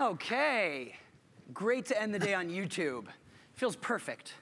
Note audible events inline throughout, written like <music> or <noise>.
Okay, great to end the day on YouTube. Feels perfect.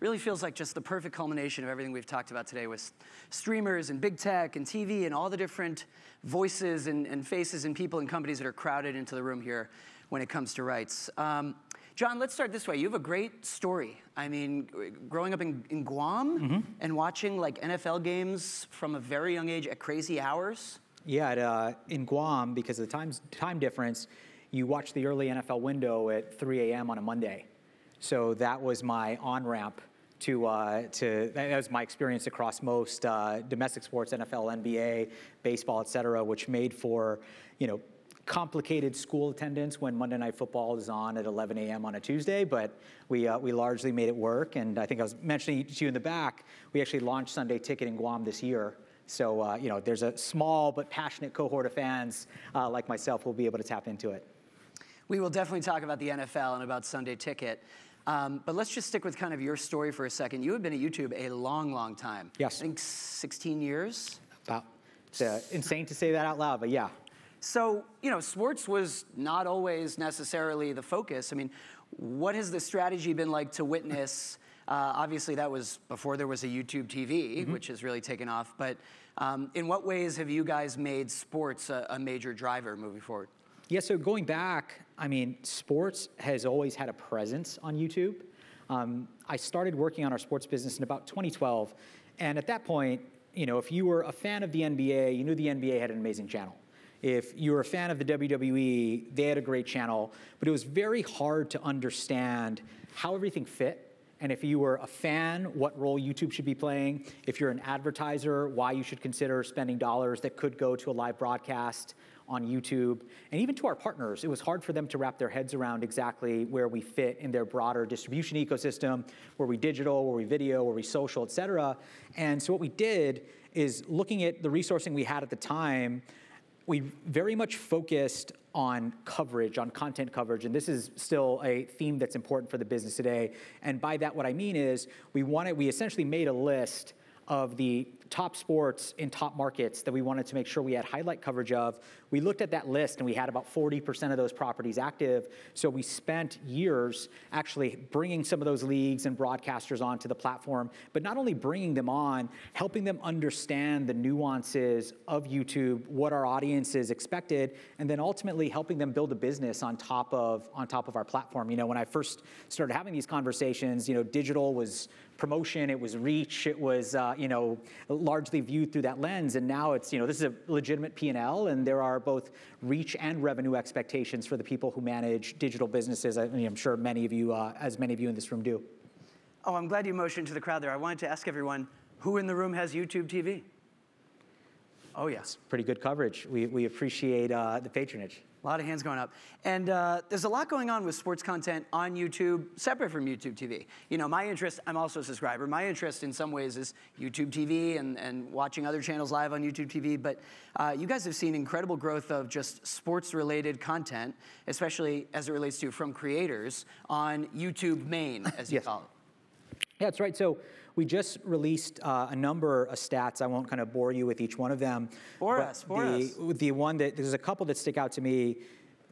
Really feels like just the perfect culmination of everything we've talked about today with streamers and big tech and TV and all the different voices and, and faces and people and companies that are crowded into the room here when it comes to rights. Um, Jon, let's start this way. You have a great story. I mean, growing up in, in Guam and watching like NFL games from a very young age at crazy hours. Yeah, at, uh, in Guam, because of the times, time difference, you watch the early NFL window at 3 a.m. on a Monday. So that was my on ramp to, uh, to that was my experience across most uh, domestic sports, NFL, NBA, baseball, et cetera, which made for, you know, complicated school attendance when Monday Night Football is on at 11 a.m. on a Tuesday, but we, uh, we largely made it work. And I think I was mentioning to you in the back, we actually launched Sunday Ticket in Guam this year. So, uh, you know, there's a small but passionate cohort of fans uh, like myself who will be able to tap into it. We will definitely talk about the NFL and about Sunday Ticket. Um, but let's just stick with kind of your story for a second. You have been at YouTube a long, long time. Yes. I think 16 years. Wow. It's uh, insane to say that out loud, but yeah. So, you know, sports was not always necessarily the focus. I mean, what has the strategy been like to witness? Uh, obviously, that was before there was a YouTube TV, which has really taken off. But um, in what ways have you guys made sports a, a major driver moving forward? Yeah, so going back, I mean, sports has always had a presence on YouTube. Um, I started working on our sports business in about 2012, and at that point, you know, if you were a fan of the NBA, you knew the NBA had an amazing channel. If you were a fan of the WWE, they had a great channel, but it was very hard to understand how everything fit and if you were a fan, what role YouTube should be playing. If you're an advertiser, why you should consider spending dollars that could go to a live broadcast on YouTube. And even to our partners, it was hard for them to wrap their heads around exactly where we fit in their broader distribution ecosystem, where we digital, where we video, where we social, et cetera. And so what we did is looking at the resourcing we had at the time, we very much focused on coverage, on content coverage, and this is still a theme that's important for the business today. And by that, what I mean is we wanted, we essentially made a list of the top sports in top markets that we wanted to make sure we had highlight coverage of. We looked at that list and we had about 40% of those properties active. So we spent years actually bringing some of those leagues and broadcasters onto the platform, but not only bringing them on, helping them understand the nuances of YouTube, what our audiences expected, and then ultimately helping them build a business on top of on top of our platform. You know, when I first started having these conversations, you know, digital was promotion, it was reach, it was uh, you know largely viewed through that lens, and now it's you know this is a legitimate P&L, and there are both reach and revenue expectations for the people who manage digital businesses. I I'm sure many of you, uh, as many of you in this room, do. Oh, I'm glad you motioned to the crowd there. I wanted to ask everyone who in the room has YouTube TV? Oh, yes. Pretty good coverage. We, we appreciate uh, the patronage. A lot of hands going up. And uh, there's a lot going on with sports content on YouTube, separate from YouTube TV. You know, my interest, I'm also a subscriber. My interest in some ways is YouTube TV and, and watching other channels live on YouTube TV. But uh, you guys have seen incredible growth of just sports related content, especially as it relates to from creators on YouTube main, as you Yes. call it. Yeah, that's right. So we just released uh, a number of stats. I won't kind of bore you with each one of them. Bore but us, bore the, us. The one that, there's a couple that stick out to me.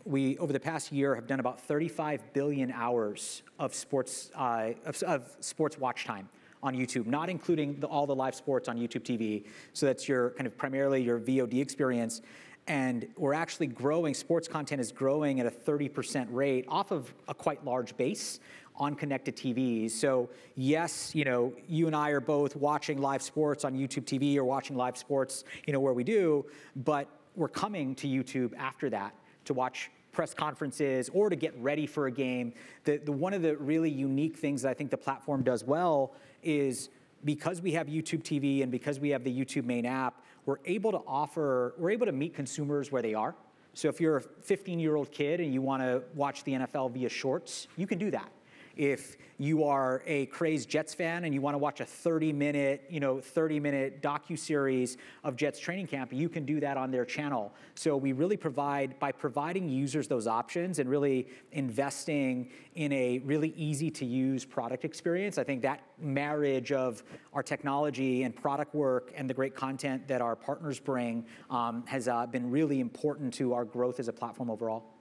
We, over the past year, have done about 35 billion hours of sports, uh, of, of sports watch time on YouTube, not including the, all the live sports on YouTube TV. So that's your kind of primarily your VOD experience. And we're actually growing, sports content is growing at a 30% rate off of a quite large base on connected TVs. So yes, you know, you and I are both watching live sports on YouTube TV or watching live sports, you know, where we do, but we're coming to YouTube after that to watch press conferences or to get ready for a game. The, the one of the really unique things that I think the platform does well is because we have YouTube TV and because we have the YouTube main app, we're able to offer, we're able to meet consumers where they are. So if you're a 15 year old kid and you want to watch the NFL via shorts, you can do that. If you are a crazed Jets fan and you want to watch a 30 minute, you know, 30 minute docu-series of Jets training camp, you can do that on their channel. So we really provide, by providing users those options and really investing in a really easy to use product experience, I think that marriage of our technology and product work and the great content that our partners bring um, has uh, been really important to our growth as a platform overall.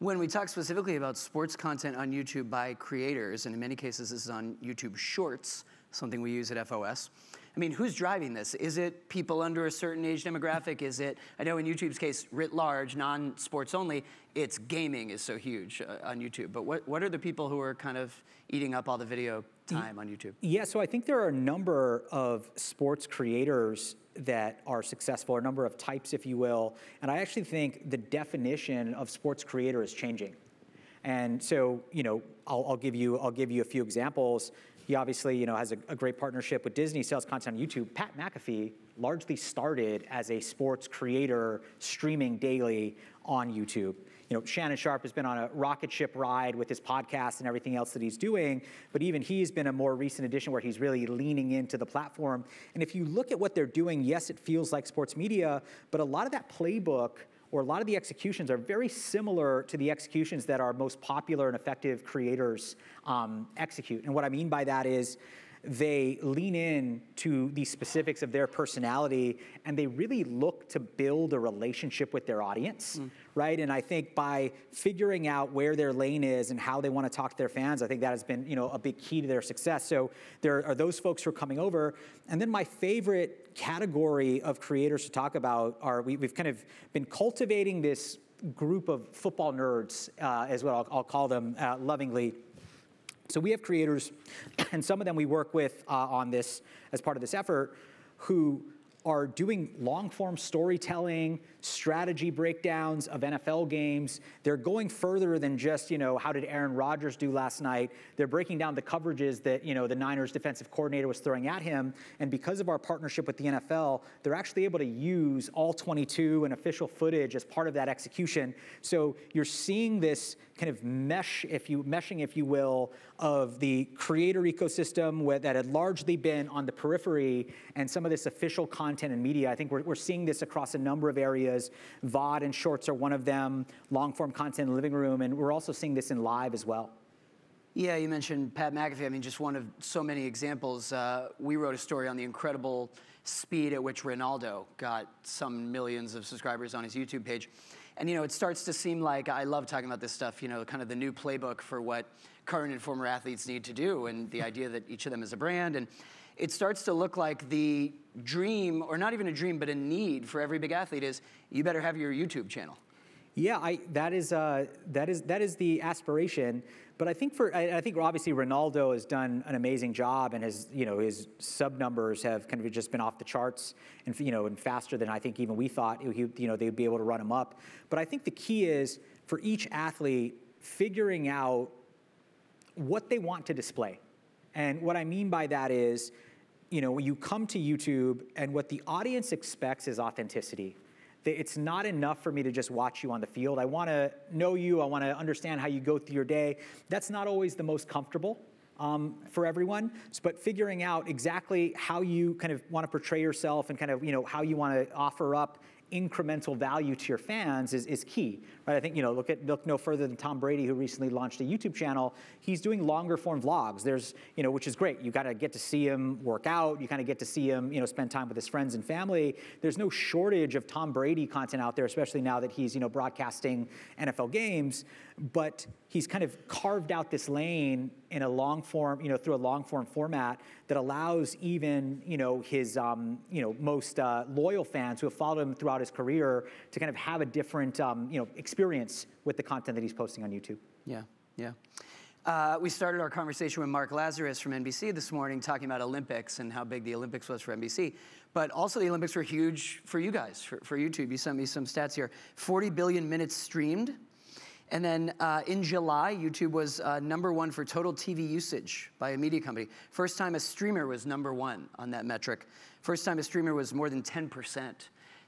When we talk specifically about sports content on YouTube by creators, and in many cases this is on YouTube Shorts, something we use at FOS, I mean, who's driving this? Is it people under a certain age demographic? Is it, I know in YouTube's case, writ large, non sports only, it's gaming is so huge uh, on YouTube. But what, what are the people who are kind of eating up all the video time on YouTube? Yeah, so I think there are a number of sports creators that are successful, or a number of types, if you will. And I actually think the definition of sports creator is changing. And so, you know, I'll, I'll give you I'll give you a few examples. He obviously, you know, has a, a, great partnership with Disney, sells content on YouTube. Pat McAfee largely started as a sports creator streaming daily on YouTube. You know, Shannon Sharpe has been on a rocket ship ride with his podcast and everything else that he's doing, but even he's been a more recent addition where he's really leaning into the platform. And if you look at what they're doing, yes, it feels like sports media, but a lot of that playbook or a lot of the executions are very similar to the executions that our most popular and effective creators um, execute. And what I mean by that is they lean in to the specifics of their personality and they really look to build a relationship with their audience. Mm right? And I think by figuring out where their lane is and how they want to talk to their fans, I think that has been, you know, a big key to their success. So there are those folks who are coming over. And then my favorite category of creators to talk about are we, have kind of been cultivating this group of football nerds, uh, as well I'll, I'll call them uh, lovingly. So we have creators, <coughs> and some of them we work with uh, on this as part of this effort, who are doing long form storytelling, strategy breakdowns of NFL games. They're going further than just, you know, how did Aaron Rodgers do last night? They're breaking down the coverages that, you know, the Niners defensive coordinator was throwing at him. And because of our partnership with the NFL, they're actually able to use all 22 and official footage as part of that execution. So you're seeing this kind of mesh, if you meshing, if you will, of the creator ecosystem that had largely been on the periphery and some of this official content and media. I think we're, we're seeing this across a number of areas. VOD and shorts are one of them, long form content in the living room, and we're also seeing this in live as well. Yeah, you mentioned Pat McAfee. I mean, just one of so many examples. Uh, we wrote a story on the incredible speed at which Ronaldo got some millions of subscribers on his YouTube page. And you know, it starts to seem like I love talking about this stuff, you know, kind of the new playbook for what current and former athletes need to do and the idea that each of them is a brand and it starts to look like the dream or not even a dream but a need for every big athlete is you better have your YouTube channel. Yeah, I, that is uh, that is that is the aspiration. But I think for I, I, think obviously Ronaldo has done an amazing job, and his you know his sub numbers have kind of just been off the charts, and you know and faster than I think even we thought he, you know they'd be able to run him up. But I think the key is for each athlete figuring out what they want to display, and what I mean by that is, you know, when you come to YouTube and what the audience expects is authenticity it's not enough for me to just watch you on the field. I want to know you. I want to understand how you go through your day. That's not always the most comfortable. Um, for everyone, but figuring out exactly how you kind of want to portray yourself and kind of you know how you want to offer up incremental value to your fans is, is key, right? I think, you know, look at look no further than Tom Brady, who recently launched a YouTube channel. He's doing longer form vlogs. There's, you know, which is great. You got to get to see him work out. You kind of get to see him, you know, spend time with his friends and family. There's no shortage of Tom Brady content out there, especially now that he's, you know, broadcasting NFL games. But he's kind of carved out this lane in a long form, you know, through a long form format that allows even, you know, his, um, you know, most uh, loyal fans who have followed him throughout his career to kind of have a different, um, you know, experience with the content that he's posting on YouTube. Yeah, yeah. Uh, we started our conversation with Mark Lazarus from NBC this morning talking about Olympics and how big the Olympics was for NBC. But also, the Olympics were huge for you guys, for, for YouTube. You sent me some stats here 40 billion minutes streamed and then uh, in July, YouTube was uh, number one for total TV usage by a media company. First time a streamer was number one on that metric. First time a streamer was more than 10%.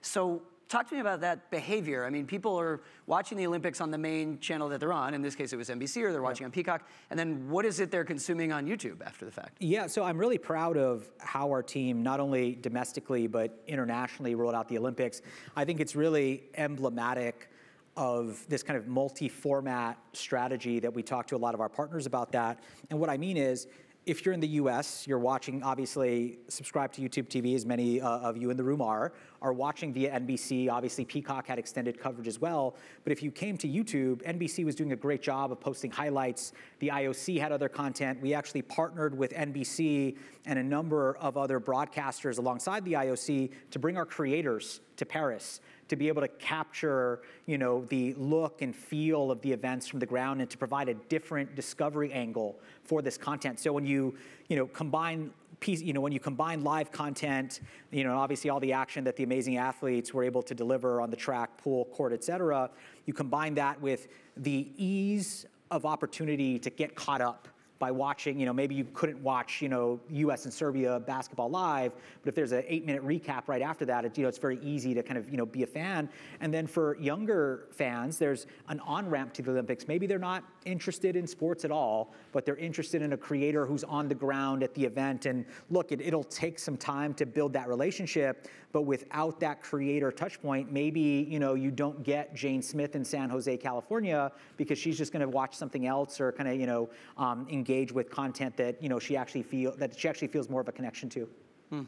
So talk to me about that behavior. I mean, people are watching the Olympics on the main channel that they're on. In this case, it was NBC, or they're watching on Peacock. And then what is it they're consuming on YouTube after the fact? Yeah, so I'm really proud of how our team, not only domestically, but internationally, rolled out the Olympics. I think it's really emblematic of this kind of multi-format strategy that we talk to a lot of our partners about that. And what I mean is, if you're in the US, you're watching, obviously, subscribe to YouTube TV, as many uh, of you in the room are, are watching via NBC. Obviously, Peacock had extended coverage as well. But if you came to YouTube, NBC was doing a great job of posting highlights. The IOC had other content. We actually partnered with NBC and a number of other broadcasters alongside the IOC to bring our creators to Paris to be able to capture, you know, the look and feel of the events from the ground and to provide a different discovery angle for this content. So when you, you know, combine piece, you know, when you combine live content, you know, obviously all the action that the amazing athletes were able to deliver on the track, pool, court, et cetera, you combine that with the ease of opportunity to get caught up by watching, you know, maybe you couldn't watch, you know, U.S. and Serbia basketball live, but if there's an eight-minute recap right after that, it, you know, it's very easy to kind of, you know, be a fan. And then for younger fans, there's an on-ramp to the Olympics. Maybe they're not interested in sports at all, but they're interested in a creator who's on the ground at the event. And look, it, it'll take some time to build that relationship, but without that creator touch point, maybe, you know, you don't get Jane Smith in San Jose, California, because she's just going to watch something else or kind of, you know, um, engage with content that you know she actually feel that she actually feels more of a connection to. Hmm.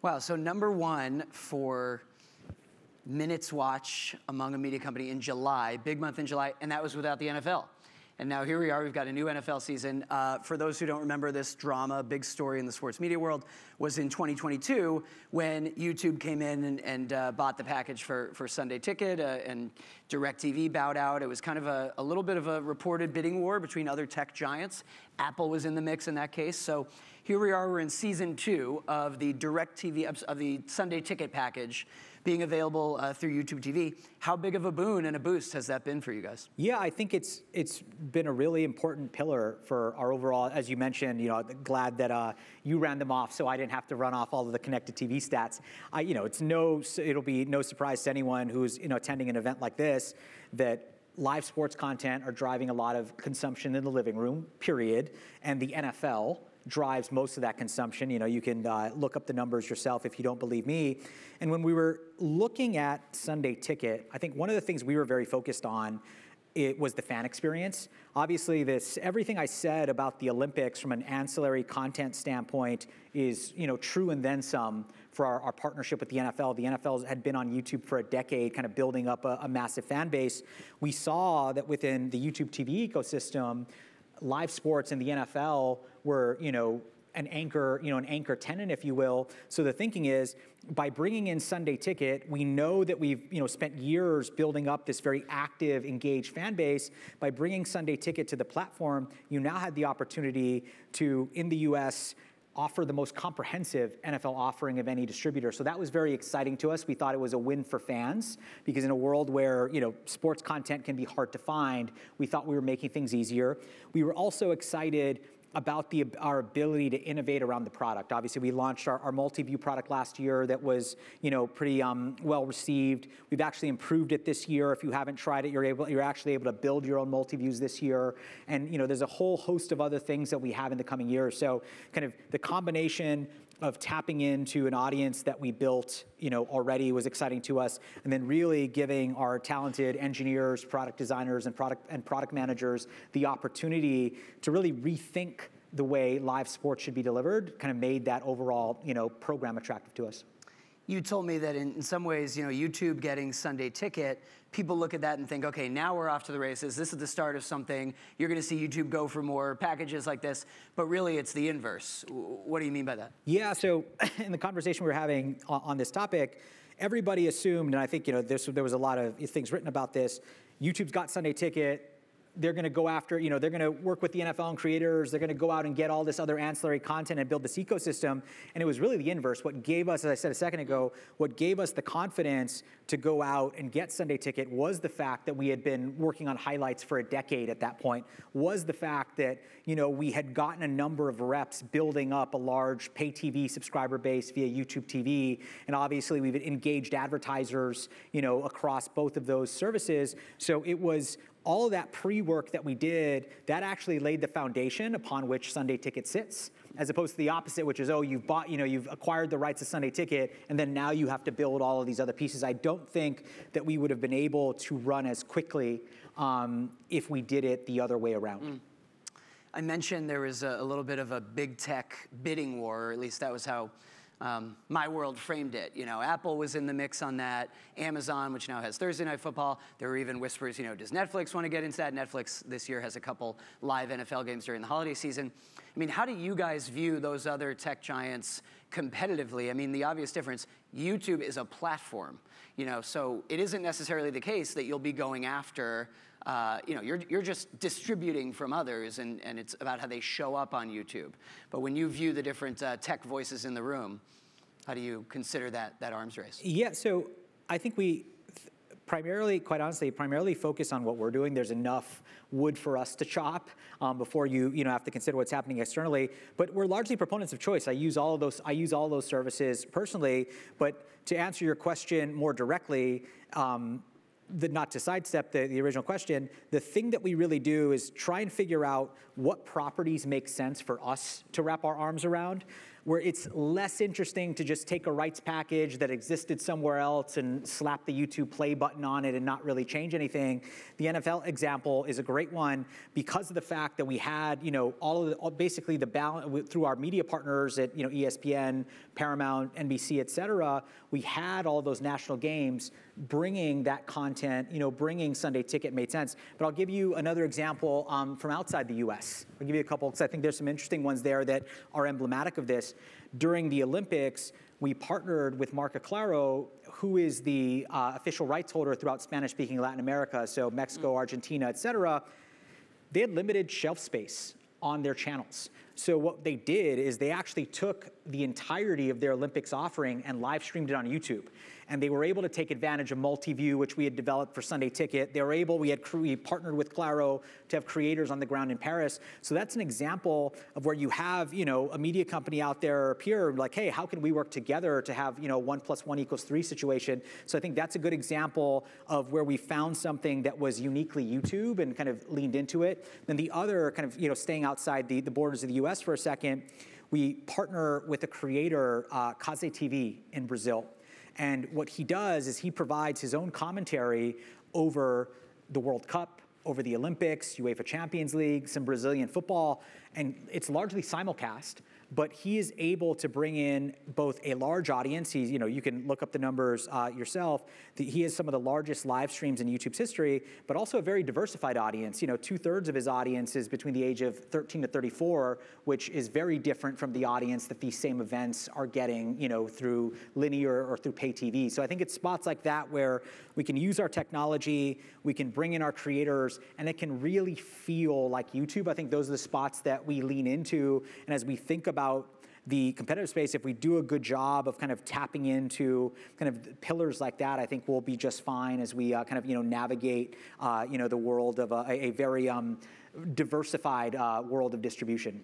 Wow. So number one for minutes watch among a media company in July, big month in July, and that was without the NFL. And now here we are, we've got a new NFL season. Uh, for those who don't remember this drama, big story in the sports media world was in 2022 when YouTube came in and, and uh, bought the package for, for Sunday Ticket uh, and DirecTV bowed out. It was kind of a, a little bit of a reported bidding war between other tech giants. Apple was in the mix in that case. So here we are, we're in season two of the DirecTV, of the Sunday Ticket package being available uh, through YouTube TV. How big of a boon and a boost has that been for you guys? Yeah, I think it's it's been a really important pillar for our overall. As you mentioned, you know, glad that uh, you ran them off, so I didn't have to run off all of the connected TV stats. I, you know, it's no, it'll be no surprise to anyone who's you know attending an event like this that live sports content are driving a lot of consumption in the living room, period, and the NFL drives most of that consumption. You know, you can uh, look up the numbers yourself if you don't believe me. And when we were looking at Sunday Ticket, I think one of the things we were very focused on it was the fan experience. Obviously, this everything I said about the Olympics from an ancillary content standpoint is you know true and then some for our, our partnership with the NFL. The NFL had been on YouTube for a decade, kind of building up a, a massive fan base. We saw that within the YouTube TV ecosystem, live sports in the NFL were, you know, an anchor, you know, an anchor tenant, if you will. So the thinking is, by bringing in Sunday Ticket, we know that we've, you know, spent years building up this very active, engaged fan base. By bringing Sunday Ticket to the platform, you now had the opportunity to, in the U.S., offer the most comprehensive NFL offering of any distributor. So that was very exciting to us. We thought it was a win for fans because in a world where, you know, sports content can be hard to find, we thought we were making things easier. We were also excited about the, our ability to innovate around the product. Obviously, we launched our, our multi-view product last year that was, you know, pretty um, well received. We've actually improved it this year. If you haven't tried it, you're able, you're actually able to build your own multi-views this year. And you know, there's a whole host of other things that we have in the coming years. So, kind of the combination of tapping into an audience that we built, you know, already was exciting to us, and then really giving our talented engineers, product designers, and product and product managers the opportunity to really rethink the way live sports should be delivered, kind of made that overall, you know, program attractive to us. You told me that in, in some ways, you know, YouTube getting Sunday Ticket people look at that and think, okay, now we're off to the races. This is the start of something. You're going to see YouTube go for more packages like this. But really, it's the inverse. What do you mean by that? Yeah, so <clears throat> in the conversation we were having on, this topic, everybody assumed, and I think you know there was a lot of things written about this. YouTube's got Sunday Ticket they're going to go after, you know, they're going to work with the NFL and creators. They're going to go out and get all this other ancillary content and build this ecosystem. And it was really the inverse. What gave us, as I said a second ago, what gave us the confidence to go out and get Sunday Ticket was the fact that we had been working on highlights for a decade at that point. Was the fact that, you know, we had gotten a number of reps building up a large pay TV subscriber base via YouTube TV, and obviously we've engaged advertisers, you know, across both of those services. So it was all of that pre-work that we did, that actually laid the foundation upon which Sunday Ticket sits, as opposed to the opposite, which is, oh, you've bought, you know, you've acquired the rights to Sunday Ticket, and then now you have to build all of these other pieces. I don't think that we would have been able to run as quickly um, if we did it the other way around. Mm. I mentioned there was a, a, little bit of a big tech bidding war, or at least that was how um, my world framed it. You know, Apple was in the mix on that. Amazon, which now has Thursday Night Football. There were even whispers, you know, does Netflix want to get into that? Netflix this year has a couple live NFL games during the holiday season. I mean, how do you guys view those other tech giants competitively? I mean, the obvious difference, YouTube is a platform, you know, so it isn't necessarily the case that you'll be going after uh, you know, you're, you're just distributing from others, and, and it's about how they show up on YouTube. But when you view the different uh, tech voices in the room, how do you consider that, that arms race? Yeah, so I think we primarily, quite honestly, primarily focus on what we're doing. There's enough wood for us to chop um, before you, you know, have to consider what's happening externally. But we're largely proponents of choice. I use all of those. I use all those services personally. But to answer your question more directly, um, the, not to sidestep the, the original question, the thing that we really do is try and figure out what properties make sense for us to wrap our arms around where it's less interesting to just take a rights package that existed somewhere else and slap the YouTube play button on it and not really change anything. The NFL example is a great one because of the fact that we had, you know, all of the, basically the balance through our media partners at, you know, ESPN, Paramount, NBC, et cetera, we had all those national games bringing that content, you know, bringing Sunday Ticket made sense. But I'll give you another example um, from outside the US. I'll give you a couple because I think there's some interesting ones there that are emblematic of this during the Olympics, we partnered with Marca Claro, who is the uh, official rights holder throughout Spanish-speaking Latin America, so Mexico, mm. Argentina, et cetera. They had limited shelf space on their channels. So what they did is they actually took the entirety of their Olympics offering and live streamed it on YouTube and they were able to take advantage of Multiview, which we had developed for Sunday Ticket. They were able, we had we partnered with Claro to have creators on the ground in Paris. So that's an example of where you have, you know, a media company out there or a peer like, hey, how can we work together to have, you know, one plus one equals three situation? So I think that's a good example of where we found something that was uniquely YouTube and kind of leaned into it. Then the other kind of, you know, staying outside the, the borders of the US for a second, we partner with a creator, uh, Cazé TV in Brazil. And what he does is he provides his own commentary over the World Cup, over the Olympics, UEFA Champions League, some Brazilian football, and it's largely simulcast but he is able to bring in both a large audience. He's, you know, you can look up the numbers uh, yourself. The, he has some of the largest live streams in YouTube's history, but also a very diversified audience. You know, two thirds of his audience is between the age of 13 to 34, which is very different from the audience that these same events are getting, you know, through linear or through pay TV. So I think it's spots like that where we can use our technology, we can bring in our creators, and it can really feel like YouTube. I think those are the spots that we lean into, and as we think about about the competitive space, if we do a good job of kind of tapping into kind of pillars like that, I think we'll be just fine as we uh, kind of you know navigate uh, you know the world of a, a very um, diversified uh, world of distribution.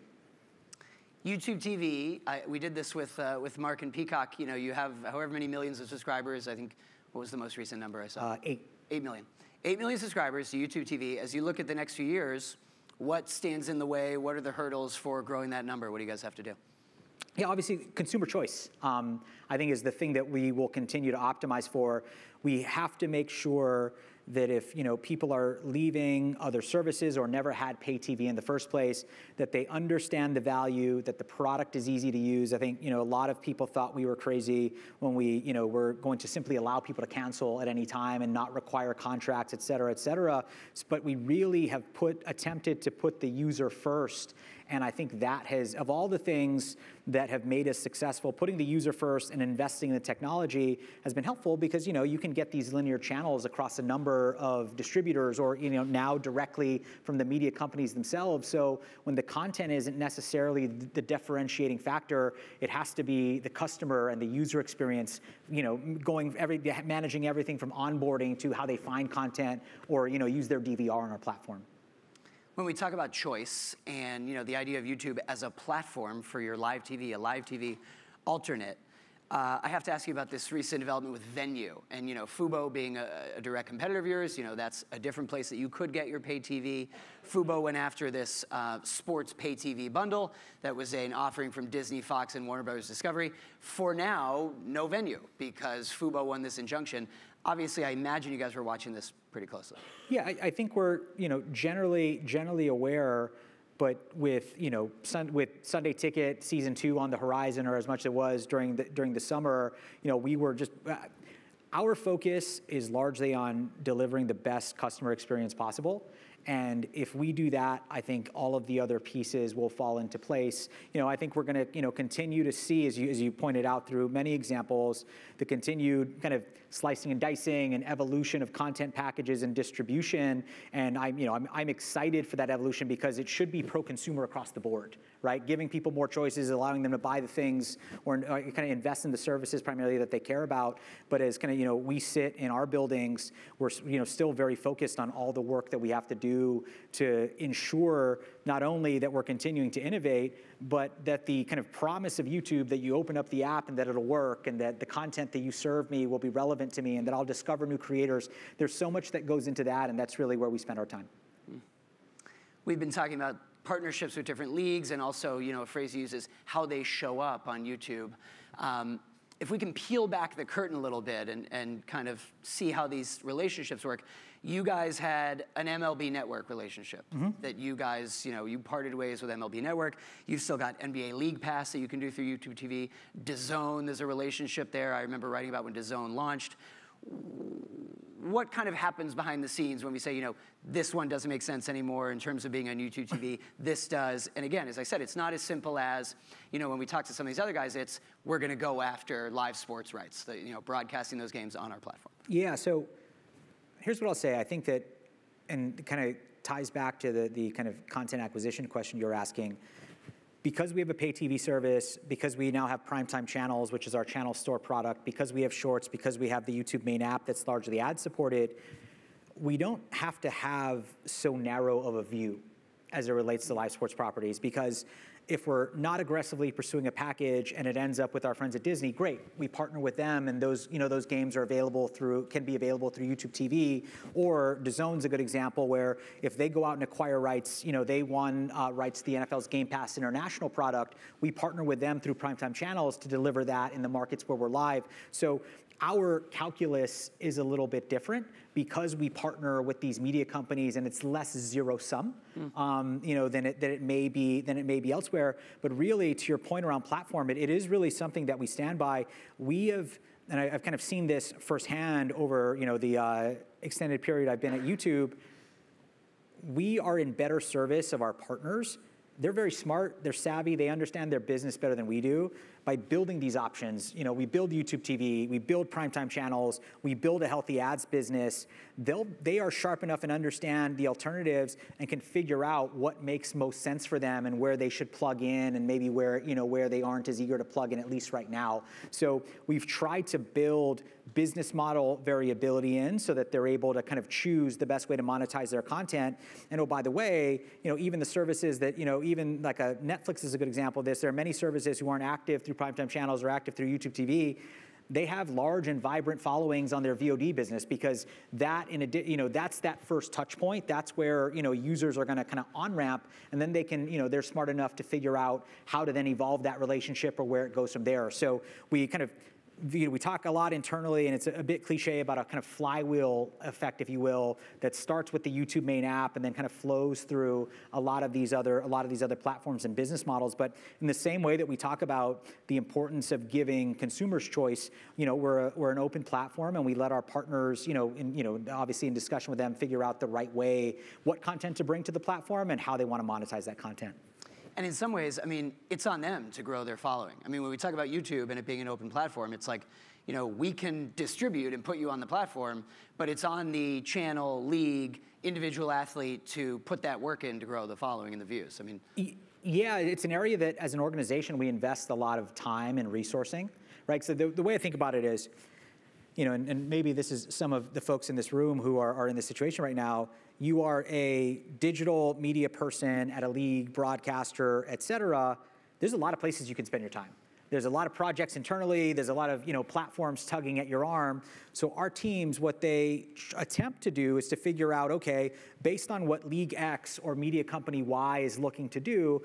YouTube TV, I, we did this with uh, with Mark and Peacock. You know, you have however many millions of subscribers. I think what was the most recent number I saw? Uh, eight. Eight million. Eight million subscribers to YouTube TV. As you look at the next few years, what stands in the way? What are the hurdles for growing that number? What do you guys have to do? Yeah, obviously, consumer choice, um, I think, is the thing that we will continue to optimize for. We have to make sure that if you know people are leaving other services or never had pay TV in the first place, that they understand the value, that the product is easy to use. I think you know a lot of people thought we were crazy when we you know were going to simply allow people to cancel at any time and not require contracts, et cetera, et cetera. But we really have put attempted to put the user first and I think that has, of all the things that have made us successful, putting the user first and investing in the technology has been helpful because you know you can get these linear channels across a number of distributors or you know now directly from the media companies themselves. So when the content isn't necessarily the differentiating factor, it has to be the customer and the user experience. You know, going every managing everything from onboarding to how they find content or you know use their DVR on our platform when we talk about choice and you know the idea of YouTube as a platform for your live TV, a live TV alternate, uh, I have to ask you about this recent development with Venu and you know Fubo being a, a, direct competitor of yours, you know that's a different place that you could get your pay TV. Fubo went after this uh, sports pay TV bundle that was an offering from Disney, Fox, and Warner Brothers Discovery. For now, no Venu because Fubo won this injunction obviously, I imagine you guys were watching this pretty closely. Yeah, I, I, think we're you know generally generally aware but with, you know, sun, with Sunday Ticket season two on the horizon, or as much as it was during the, during the summer, you know, we were just, uh, our focus is largely on delivering the best customer experience possible. And if we do that, I think all of the other pieces will fall into place. You know, I think we're going to, you know, continue to see, as you, as you pointed out through many examples, the continued kind of slicing and dicing and evolution of content packages and distribution. And I'm, you know, I'm, I'm excited for that evolution because it should be pro-consumer across the board, right? Giving people more choices, allowing them to buy the things or, uh, or kind of invest in the services primarily that they care about. But as kind of, you know, we sit in our buildings, we're, you know, still very focused on all the work that we have to do to ensure not only that we're continuing to innovate, but that the kind of promise of YouTube that you open up the app and that it'll work and that the content that you serve me will be relevant to me and that I'll discover new creators. There's so much that goes into that, and that's really where we spend our time. We've been talking about partnerships with different leagues and also, you know, a phrase uses how they show up on YouTube. Um, if we can peel back the curtain a little bit and, and kind of see how these relationships work, you guys had an MLB Network relationship mm-hmm. that you guys, you know, you parted ways with MLB Network. You've still got NBA League Pass that you can do through YouTube TV. DAZN, there's a relationship there. I remember writing about when DAZN launched what kind of happens behind the scenes when we say, you know, this one doesn't make sense anymore in terms of being on YouTube TV, <laughs> this does. And again, as I said, it's not as simple as, you know, when we talk to some of these other guys, it's we're going to go after live sports rights, the, you know, broadcasting those games on our platform. Yeah, so here's what I'll say. I think that, and kind of ties back to the, the kind of content acquisition question you're asking because we have a pay TV service, because we now have primetime channels, which is our channel store product, because we have shorts, because we have the YouTube main app that's largely ad supported, we don't have to have so narrow of a view as it relates to live sports properties because if we're not aggressively pursuing a package and it ends up with our friends at Disney, great. We partner with them and those, you know, those games are available through, can be available through YouTube TV. Or DAZN's a good example where if they go out and acquire rights, you know, they won uh, rights to the NFL's Game Pass International product, we partner with them through primetime channels to deliver that in the markets where we're live. So our calculus is a little bit different because we partner with these media companies and it's less zero sum, mm. um, you know, than it, than it may be than it may be elsewhere. But really, to your point around platform, it, it is really something that we stand by. We have, and I, have kind of seen this firsthand over you know the uh, extended period I've been at YouTube. We are in better service of our partners. They're very smart. They're savvy. They understand their business better than we do by building these options. You know, we build YouTube TV, we build primetime channels, we build a healthy ads business. They'll, they are sharp enough and understand the alternatives and can figure out what makes most sense for them and where they should plug in and maybe where, you know, where they aren't as eager to plug in, at least right now. So we've tried to build business model variability in so that they're able to kind of choose the best way to monetize their content. And oh, by the way, you know, even the services that, you know, even like a Netflix is a good example of this. There are many services who aren't active through primetime channels or active through YouTube TV they have large and vibrant followings on their VOD business because that in a, you know that's that first touch point. That's where you know users are going to kind of on ramp, and then they can you know they're smart enough to figure out how to then evolve that relationship or where it goes from there. So we kind of you know, we talk a lot internally, and it's a, bit cliche about a kind of flywheel effect, if you will, that starts with the YouTube main app and then kind of flows through a lot of these other a lot of these other platforms and business models. But in the same way that we talk about the importance of giving consumers choice, you know, we're a, we're an open platform, and we let our partners, you know, in, you know, obviously in discussion with them, figure out the right way, what content to bring to the platform, and how they want to monetize that content. And in some ways, I mean, it's on them to grow their following. I mean, when we talk about YouTube and it being an open platform, it's like, you know, we can distribute and put you on the platform, but it's on the channel, league, individual athlete to put that work in to grow the following and the views. I mean, yeah, it's an area that as an organization we invest a lot of time and resourcing, right? So the, the way I think about it is, you know, and, and, maybe this is some of the folks in this room who are, are in this situation right now you are a digital media person at a league, broadcaster, et cetera, there's a lot of places you can spend your time. There's a lot of projects internally. There's a lot of you know platforms tugging at your arm. So our teams, what they attempt to do is to figure out, okay, based on what League X or media company Y is looking to do,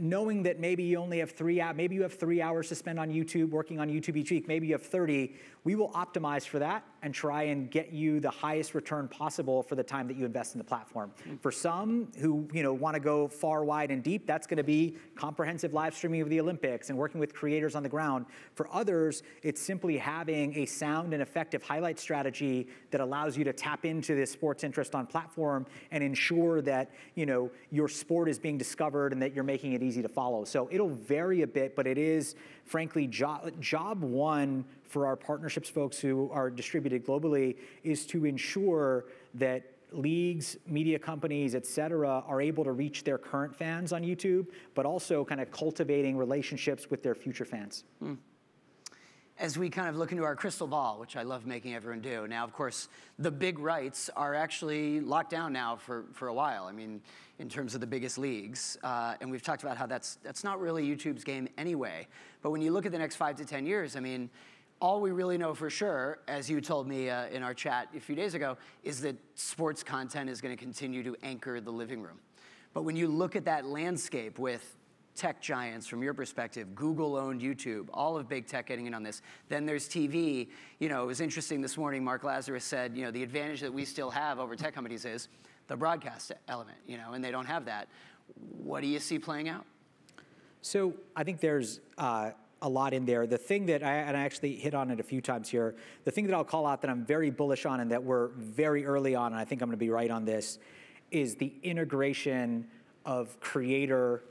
knowing that maybe you only have three maybe you have three hours to spend on YouTube, working on YouTube each week, maybe you have 30, we will optimize for that and try and get you the highest return possible for the time that you invest in the platform. Mm. For some who you know want to go far, wide, and deep, that's going to be comprehensive live streaming of the Olympics and working with creators on the ground. For others, it's simply having a sound and effective highlight strategy that allows you to tap into this sports interest on platform and ensure that you know your sport is being discovered and that you're making it easy to follow. So it'll vary a bit, but it is frankly job job one for our partnerships folks who are distributed globally is to ensure that leagues, media companies, et cetera, are able to reach their current fans on YouTube, but also kind of cultivating relationships with their future fans. Mm as we kind of look into our crystal ball, which I love making everyone do. Now, of course, the big rights are actually locked down now for, for a while. I mean, in terms of the biggest leagues. Uh, and we've talked about how that's, that's not really YouTube's game anyway. But when you look at the next five to 10 years, I mean, all we really know for sure, as you told me uh, in our chat a few days ago, is that sports content is going to continue to anchor the living room. But when you look at that landscape with tech giants from your perspective, Google owned YouTube, all of big tech getting in on this. Then there's TV. You know, it was interesting this morning, Mark Lazarus said, you know, the advantage that we still have over tech companies is the broadcast element, you know, and they don't have that. What do you see playing out? So I think there's uh, a lot in there. The thing that I, and I actually hit on it a few times here, the thing that I'll call out that I'm very bullish on and that we're very early on, and I think I'm gonna be right on this, is the integration of creator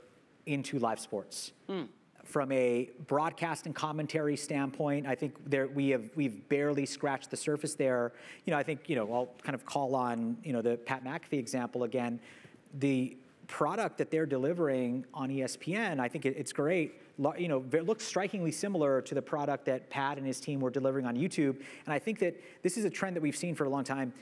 into live sports. Mm. From a broadcast and commentary standpoint, I think there we have we've barely scratched the surface there. You know, I think you know I'll kind of call on you know the Pat McAfee example again. The product that they're delivering on ESPN, I think it, it's great. You know, it looks strikingly similar to the product that Pat and his team were delivering on YouTube. And I think that this is a trend that we've seen for a long time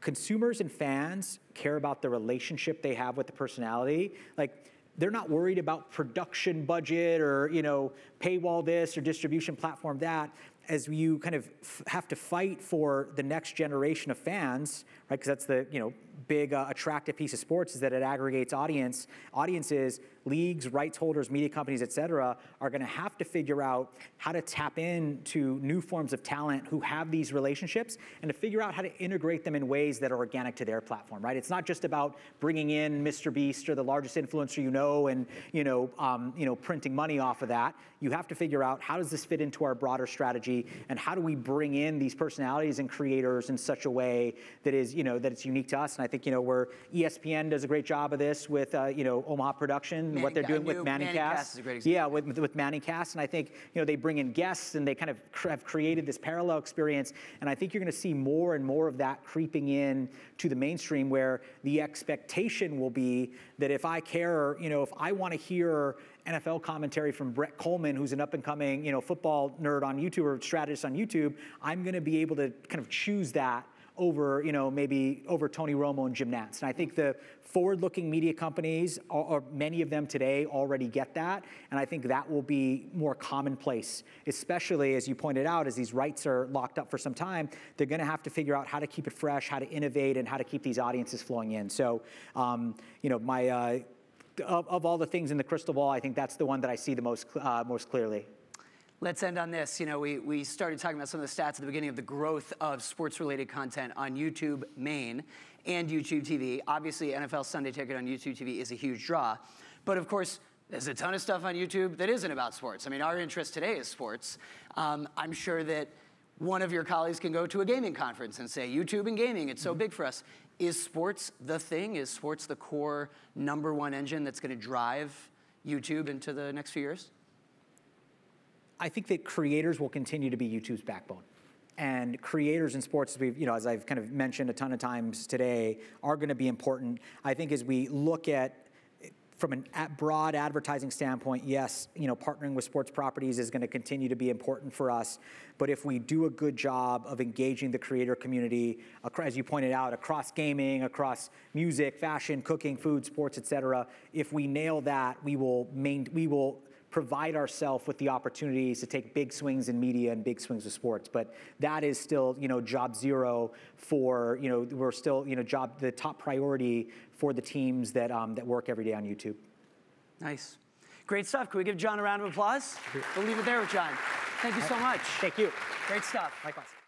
consumers and fans care about the relationship they have with the personality. Like they're not worried about production budget or you know paywall this or distribution platform that as you kind of have to fight for the next generation of fans right because that's the you know big uh, attractive piece of sports is that it aggregates audience audiences leagues, rights holders, media companies, et cetera, are going to have to figure out how to tap into new forms of talent who have these relationships and to figure out how to integrate them in ways that are organic to their platform, right? It's not just about bringing in Mr. Beast or the largest influencer you know and, you know, um, you know, printing money off of that. You have to figure out how does this fit into our broader strategy and how do we bring in these personalities and creators in such a way that is, you know, that it's unique to us. And I think, you know, where ESPN does a great job of this with, uh, you know, Omaha Production what they're doing with Manny Cast. Yeah, with, with Manning Cast. And I think, you know, they bring in guests and they kind of have created this parallel experience. And I think you're going to see more and more of that creeping in to the mainstream where the expectation will be that if I care, you know, if I want to hear NFL commentary from Brett Kollmann, who's an up and coming, you know, football nerd on YouTube or strategist on YouTube, I'm going to be able to kind of choose that over, you know, maybe over Tony Romo and Jim Nantz. And I think the forward-looking media companies, or, many of them today, already get that, and I think that will be more commonplace, especially as you pointed out, as these rights are locked up for some time, they're going to have to figure out how to keep it fresh, how to innovate, and how to keep these audiences flowing in. So, um, you know, my uh, of, of, all the things in the crystal ball, I think that's the one that I see the most uh, most clearly. Let's end on this. You know, we, we started talking about some of the stats at the beginning of the growth of sports related content on YouTube main and YouTube TV. Obviously, NFL Sunday Ticket on YouTube TV is a huge draw. But of course, there's a ton of stuff on YouTube that isn't about sports. I mean, our interest today is sports. Um, I'm sure that one of your colleagues can go to a gaming conference and say, YouTube and gaming, it's so mm-hmm. big for us. Is sports the thing? Is sports the core number one engine that's going to drive YouTube into the next few years? I think that creators will continue to be YouTube's backbone. And creators in sports, as we've, you know, as I've kind of mentioned a ton of times today, are going to be important. I think as we look at from a broad advertising standpoint, yes, you know, partnering with sports properties is going to continue to be important for us. But if we do a good job of engaging the creator community, as you pointed out, across gaming, across music, fashion, cooking, food, sports, et cetera, if we nail that, we will main, we will provide ourselves with the opportunities to take big swings in media and big swings with sports. But that is still, you know, job zero for, you know, we're still, you know, job the top priority for the teams that um, that work every day on YouTube. Nice. Great stuff. Can we give Jon a round of applause? We'll leave it there with Jon. Thank you so much. Thank you. Great stuff. Likewise.